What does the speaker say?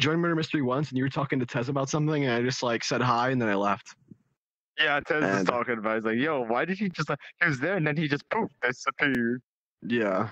joined Murder Mystery once, and you were talking to Tez about something, and I just like said hi, and then I left. Yeah, Tez was talking about. it. He's like, "Yo, why did he just like he was there and then he just poof disappeared?" Yeah.